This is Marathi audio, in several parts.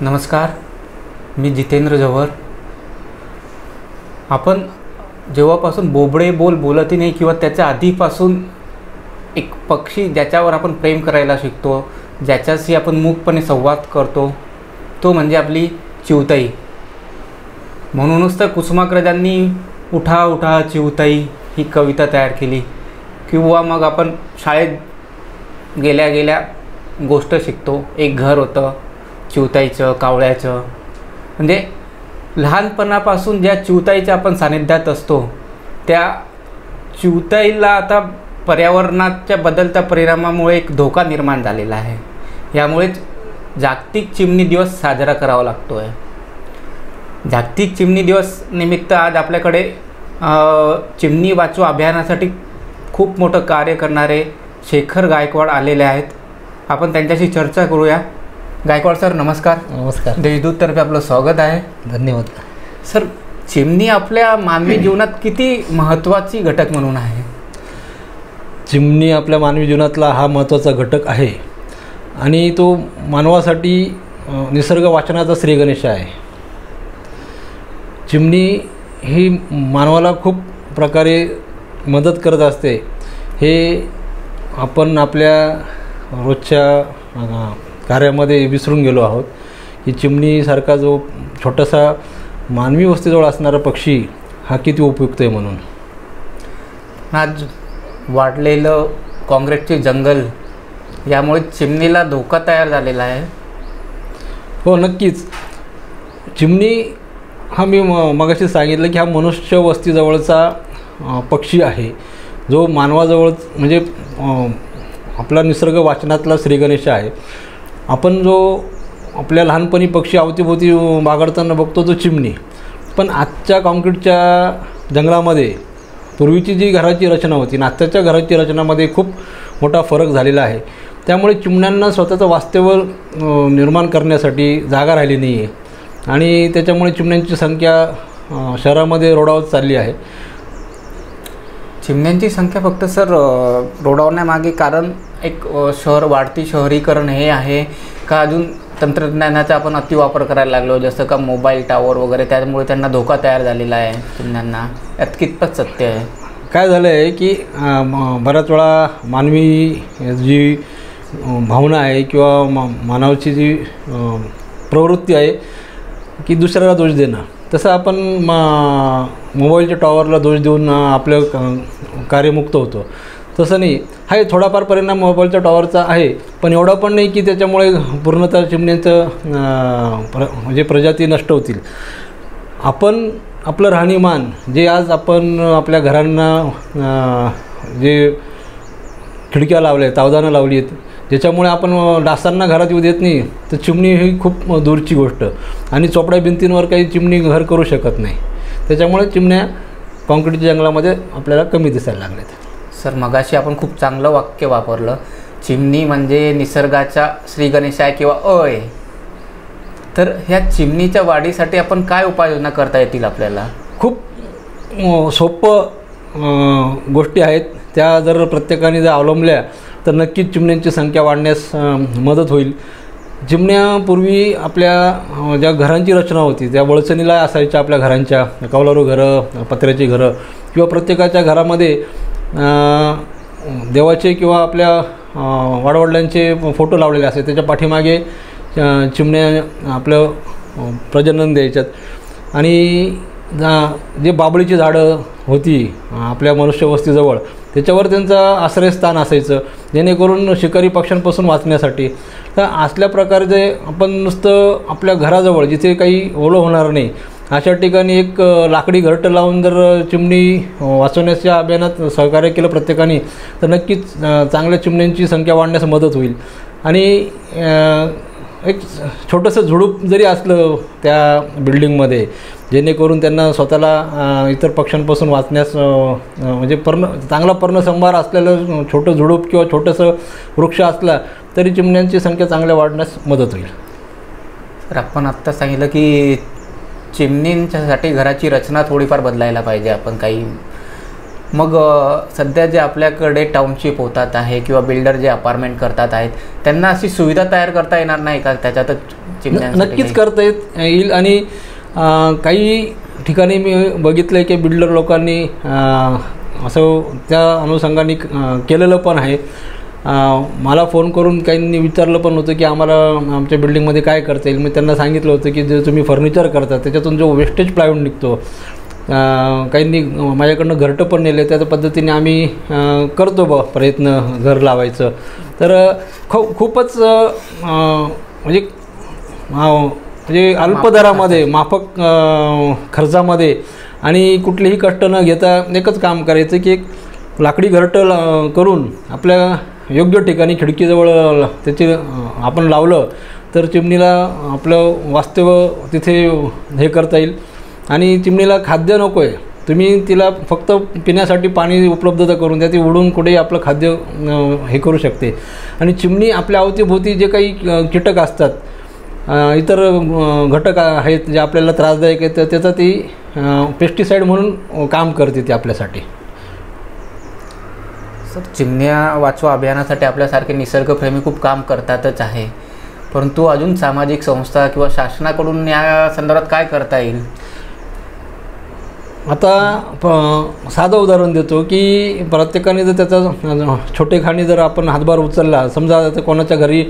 नमस्कार मी जितेंद्र जव्हर. आपण जेव्हापासून बोबडे बोल बोलतही नाही किंवा त्याच्या आधीपासून एक पक्षी ज्याच्यावर आपण प्रेम करायला शिकतो ज्याच्याशी आपण मूकपणे संवाद करतो तो म्हणजे आपली चिवताई. म्हणूनच तर कुसुमाग्रजांनी उठा उठा चिवताई ही कविता तयार केली. किंवा मग आपण शाळेत गेल्या गेल्या गोष्ट शिकतो एक घर होतं चिवताईचं कावळ्याचं. म्हणजे लहानपणापासून ज्या चिवताईच्या आपण सानिध्यात असतो त्या चिवताईला आता पर्यावरणाच्या बदलत्या परिणामामुळे एक धोका निर्माण झालेला आहे. यामुळेच जागतिक चिमणी दिवस साजरा करावा लागतो आहे जागतिक चिमणी दिवस निमित्त आज आपल्याकडे चिमणी वाचू अभियानासाठी खूप मोठं कार्य करणारे शेखर गायकवाड आलेले आहेत. आपण त्यांच्याशी चर्चा करूया. गायकवाड सर नमस्कार. नमस्कार. देशदूततर्फे आपलं स्वागत आहे. धन्यवाद. सर चिमणी आपल्या मानवी जीवनात किती महत्त्वाची घटक म्हणून आहे? चिमणी आपल्या मानवी जीवनातला हा महत्त्वाचा घटक आहे. आणि तो मानवासाठी निसर्ग वाचनाचा श्रीगणेश आहे. चिमणी ही मानवाला खूप प्रकारे मदत करत असते. हे आपण आपल्या रोजच्या कार्यामध्ये विसरून गेलो आहोत. की चिमणीसारखा जो छोटासा मानवी वस्तीजवळ असणारा पक्षी हा किती उपयुक्त आहे म्हणून? आज वाढलेलं काँक्रीटचे जंगल यामुळे चिमणीला धोका तयार झालेला आहे. हो नक्कीच. चिमणी हा मी म मगाशी सांगितलं की हा मनुष्य वस्तीजवळचा पक्षी आहे. जो मानवाजवळ म्हणजे आपला निसर्ग वाचनातला श्रीगणेश आहे. आपण जो आपल्या लहानपणी पक्षी अवतीभोवती बागडताना बघतो तो चिमणी. पण आजच्या कॉन्क्रीटच्या जंगलामध्ये पूर्वीची जी घराची रचना होती आणि आत्ताच्या घराची रचनामध्ये खूप मोठा फरक झालेला आहे. त्यामुळे चिमण्यांना स्वतःचं वास्तव्य निर्माण करण्यासाठी जागा राहिली नाही आहे आणि त्याच्यामुळे चिमण्यांची संख्या शहरामध्ये रोडावत चालली आहे. चिमण्यांची संख्या फक्त सर रोडावण्यामागे कारण एक शहर वाढती शहरीकरण हे आहे का अजून तंत्रज्ञानाचा आपण अतिवापर करायला लागलो जसं का मोबाईल टावर वगैरे त्यामुळे त्यांना धोका तयार झालेला आहे चिमण्यांना. यात कितपत सत्य आहे? काय झालं आहे की बऱ्याच वेळा मानवी जी भावना आहे किंवा मानवाची जी प्रवृत्ती आहे की दुसऱ्याला दोष देणं. तसं आपण मा मोबाईलच्या टॉवरला दोष देऊन आपलं कार्यमुक्त होतो. तसं नाही. आहे थोडाफार परिणाम मोबाईलच्या टॉवरचा आहे. पण एवढा पण नाही की त्याच्यामुळे पूर्णतः चिमण्यांचं प्र म्हणजे प्रजाती नष्ट होतील. आपण आपलं राहणीमान जे आज आपण आपल्या घरांना जे खिडक्या लावल्या आहेत तावदानं लावली आहेत ज्याच्यामुळे आपण डासांना घरात येऊ देत नाही तर चिमणी ही खूप दूरची गोष्ट. आणि चोपड्या भिंतींवर काही चिमणी घर करू शकत नाही. त्याच्यामुळे चिमण्या कॉन्क्रीटच्या जंगलामध्ये आपल्याला कमी दिसायला लागल्यात सर मगाशी आपण खूप चांगलं वाक्य वापरलं. चिमणी म्हणजे निसर्गाच्या श्री गणेश आहे किंवा अ आहे तर ह्या चिमणीच्या वाढीसाठी आपण काय उपाययोजना करता येतील आपल्याला? खूप सोपं गोष्टी आहेत. त्या जर प्रत्येकाने जर अवलंबल्या तर नक्कीच चिमण्यांची संख्या वाढण्यास मदत होईल. चिमण्यापूर्वी आपल्या ज्या घरांची रचना होती त्या वळचणीला असायच्या आपल्या घरांच्या कौलारू घरं पत्र्याची घरं किंवा प्रत्येकाच्या घरामध्ये देवाचे किंवा आपल्या वाडवडिलांचे फोटो लावलेले असायचे. त्याच्या पाठीमागे चिमण्या आपलं प्रजनन द्यायच्यात. आणि जे बाबळीची झाडं होती आपल्या मनुष्यवस्तीजवळ त्याच्यावर त्यांचं आश्रयस्थान असायचं जेणेकरून शिकारी पक्ष्यांपासून वाचण्यासाठी. तर असल्या प्रकारे आपण नुसतं आपल्या घराजवळ जिथे काही ओलं होणार नाही अशा ठिकाणी एक लाकडी घरटं लावून जर चिमणी वाचवण्याच्या अभियानात सहकार्य केलं प्रत्येकाने तर नक्कीच चांगल्या चिमण्यांची संख्या वाढण्यास मदत होईल. आणि एक छोटंसं झुडूप जरी असलं त्या बिल्डिंगमध्ये जेणेकरून त्यांना स्वतःला इतर पक्ष्यांपासून वाचण्यास म्हणजे पर्ण चांगला पर्णसंभार असलेलं छोटं झुडूप किंवा छोटंसं वृक्ष असला तरी चिमण्यांची संख्या चांगल्या वाढण्यास मदत होईल. तर आपण आत्ता सांगितलं की चिमणींच्यासाठी घराची रचना थोडीफार बदलायला पाहिजे आपण काही. मग सध्या जे आपल्याकडे टाउनशिप होतात आहे किंवा बिल्डर जे अपार्टमेंट करतात आहेत त्यांना अशी सुविधा तयार करता येणार नाही का? त्याच्यातच चिमण्यांसाठी नक्कीच? करता येत येईल आणि काही ठिकाणी मी बघितलं आहे की बिल्डर लोकांनी असं त्या अनुषंगाने केलेलं पण आहे. मला फोन करून काहींनी विचारलं पण होतं की आम्हाला आमच्या बिल्डिंगमध्ये काय करता येईल. मी त्यांना सांगितलं होतं की जे तुम्ही फर्निचर करता त्याच्यातून जो वेस्टेज प्लायवूड निघतो. काहींनी माझ्याकडनं घरटं पण नेले त्या पद्धतीने आम्ही करतो ब प्रयत्न घर लावायचं. तर अं, खूपच म्हणजे म्हणजे अल्प दरामध्ये माफक खर्चामध्ये आणि कुठलेही कष्ट न घेता एकच काम करायचं की एक लाकडी घरटं ला- करून आपल्या योग्य ठिकाणी खिडकीजवळ त्याचे आपण लावलं तर चिमणीला आपलं वास्तव तिथे हे करता येईल. आणि चिमणीला खाद्य नको आहे तुम्ही तिला फक्त पिण्यासाठी पाणी उपलब्धता करून द्या. ती उडून कुठेही आपलं खाद्य हे करू शकते. आणि चिमणी आपल्या अवतीभोवती जे काही कीटक असतात इतर घटक आहेत जे आपल्याला त्रासदायक आहेत तर त्याचं ती पेस्टिसाईड म्हणून काम करते ती आपल्यासाठी. सर चिमण्या वाचवा अभियानासाठी आपल्यासारखे निसर्गप्रेमी खूप काम करतातच आहे. परंतु अजून सामाजिक संस्था किंवा शासनाकडून या संदर्भात काय करता येईल? आता प साधं उदाहरण देतो की प्रत्येकाने जर त्याचा छोटेखानी जर आपण हातभार उचलला समजा आता कोणाच्या घरी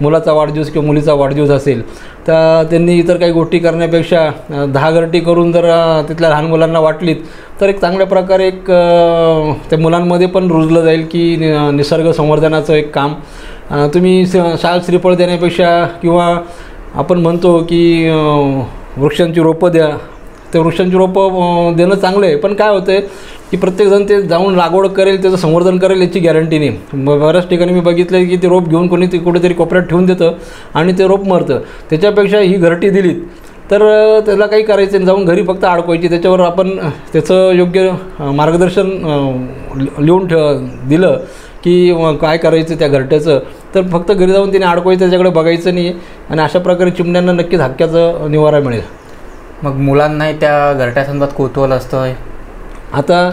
मुलाचा वाढदिवस किंवा मुलीचा वाढदिवस असेल तर त्यांनी इतर काही गोष्टी करण्यापेक्षा दहा घरटी करून जर तिथल्या लहान मुलांना वाटलीत तर एक चांगल्या प्रकारे एक त्या मुलांमध्ये पण रुजलं जाईल की नि- निसर्ग संवर्धनाचं एक काम. तुम्ही स- शाल श्रीफळ देण्यापेक्षा किंवा आपण म्हणतो की वृक्षांची रोपं द्या ते वृक्षांची रोपं देणं चांगलं आहे. पण काय होतं आहे की प्रत्येकजण ते जाऊन लागवड करेल त्याचं संवर्धन करेल याची गॅरंटी नाही. बऱ्याच ठिकाणी मी बघितलं आहे की ते रोप घेऊन कोणी ते कुठेतरी कोपऱ्यात ठेवून देतं आणि ते रोप मरतं. त्याच्यापेक्षा ही घरटी दिलीत तर त्याला काही करायचं नाही. जाऊन घरी फक्त अडकवायची त्याच्यावर आपण त्याचं योग्य मार्गदर्शन लिहून ठेव दिलं की काय करायचं त्या घरट्याचं. तर फक्त घरी जाऊन तिने अडकवायचं त्याच्याकडे बघायचं नाही. आणि अशा प्रकारे चिमण्यांना नक्कीच हक्क्याचं निवारा मिळेल. मग मुलांनाही त्या घरट्यासंदर्भात कुतूहल असतं आता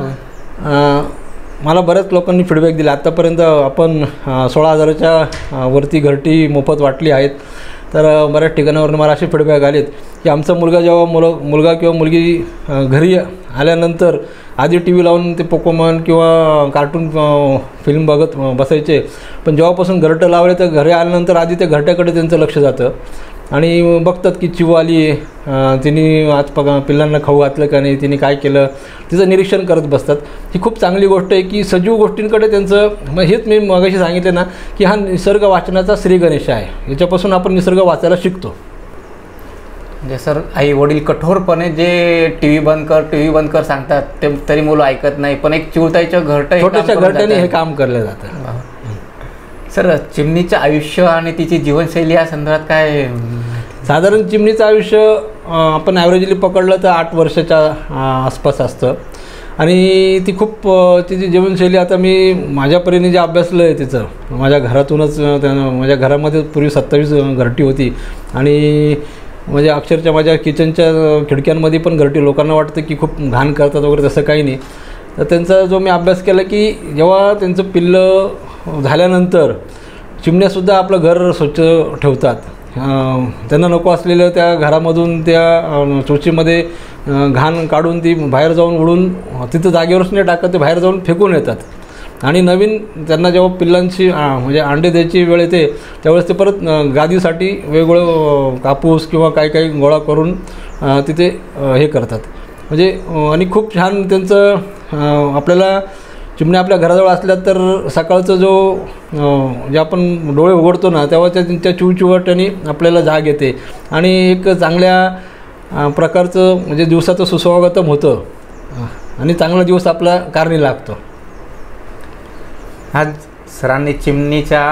मला बऱ्याच लोकांनी फीडबॅक दिला. आत्तापर्यंत आपण सोळा हजाराच्या वरती घरटी मोफत वाटली आहेत. तर बऱ्याच ठिकाणावरून मला असे फीडबॅक आलेत की आमचा मुलगा जेव्हा मुल मुलगा किंवा मुलगी घरी आल्यानंतर आधी टी व्ही लावून ते पोकोमन किंवा कार्टून फिल्म बघत बसायचे. पण जेव्हापासून घरटं लावले तर घरी आल्यानंतर आधी त्या घरट्याकडे त्यांचं लक्ष जातं. आणि बघतात की चिव आली तिने आज पग पिल्लांना खाऊ घातलं का नाही तिने काय केलं तिचं निरीक्षण करत बसतात ही खूप चांगली गोष्ट आहे की सजीव गोष्टींकडे त्यांचं मग हेच मी मगाशी सांगितले ना की हा निसर्ग वाचनाचा श्री गणेश आहे याच्यापासून आपण निसर्ग वाचायला शिकतो म्हणजे सर आई वडील कठोरपणे जे टी व्ही बंद कर टी व्ही बंद कर सांगतात ते तरी मुलं ऐकत नाही पण एक चिवताईचं घरटं करून घरट्याने. हे काम केलं जातं. सर चिमणीचं आयुष्य आणि तिची जीवनशैली या संदर्भात काय साधारण चिमणीचं आयुष्य आपण ॲव्हरेजली पकडलं तर आठ वर्षाच्या आसपास असतं. आणि ती खूप तिची जीवनशैली आता मी माझ्या परीने जे अभ्यासलं आहे तिचं माझ्या घरातूनच त्यानं माझ्या घरामध्ये पूर्वी सत्तावीस घरटी होती. आणि म्हणजे अक्षरशः माझ्या किचनच्या खिडक्यांमध्ये पण घरटी. लोकांना वाटतं की खूप घाण करतात वगैरे तसं काही नाही. तर त्यांचा जो मी अभ्यास केला की जेव्हा त्यांचं पिल्लं झाल्यानंतर चिमण्यासुद्धा आपलं घर स्वच्छ ठेवतात. त्यांना नको असलेलं त्या घरामधून त्या चोचीमध्ये घाण काढून ती बाहेर जाऊन उडून तिथं जागेवरच नाही टाकत ते बाहेर जाऊन फेकून येतात. आणि नवीन त्यांना जेव्हा पिल्लांची म्हणजे अंडे द्यायची वेळ येते त्यावेळेस ते परत गादीसाठी वेगवेगळं कापूस किंवा काही काही गोळा करून तिथे हे करतात. म्हणजे आणि खूप छान त्यांचं आपल्याला चिमण्या आपल्या घराजवळ असल्या तर सकाळचं जो जे आपण डोळे उघडतो ना तेव्हा त्या त्यांच्या चिवचिवटाने आपल्याला जाग येते. आणि एक चांगल्या प्रकारचं म्हणजे दिवसाचं सुस्वागतम होतं. आणि चांगला दिवस आपला कारणी लागतो. आज सरांनी चिमणीच्या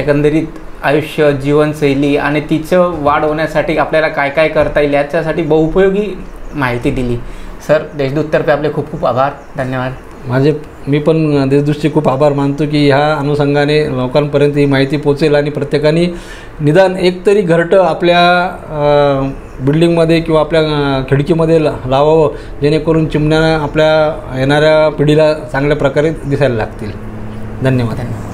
एकंदरीत आयुष्य जीवनशैली आणि तिचं वाढ होण्यासाठी आपल्याला काय काय करता येईल याच्यासाठी बहुपयोगी माहिती दिली. सर देशदूततर्फे आपले खूप खूप आभार. धन्यवाद. माझे मी पण देशदृष्टी खूप आभार मानतो की ह्या अनुषंगाने लोकांपर्यंत ही माहिती पोचेल आणि प्रत्येकाने निदान एक तरी घरटं आपल्या बिल्डिंगमध्ये किंवा आपल्या खिडकीमध्ये ला- लावावं जेणेकरून चिमण्या आपल्या येणाऱ्या पिढीला चांगल्या प्रकारे दिसायला लागतील. धन्यवाद. धन्यवाद.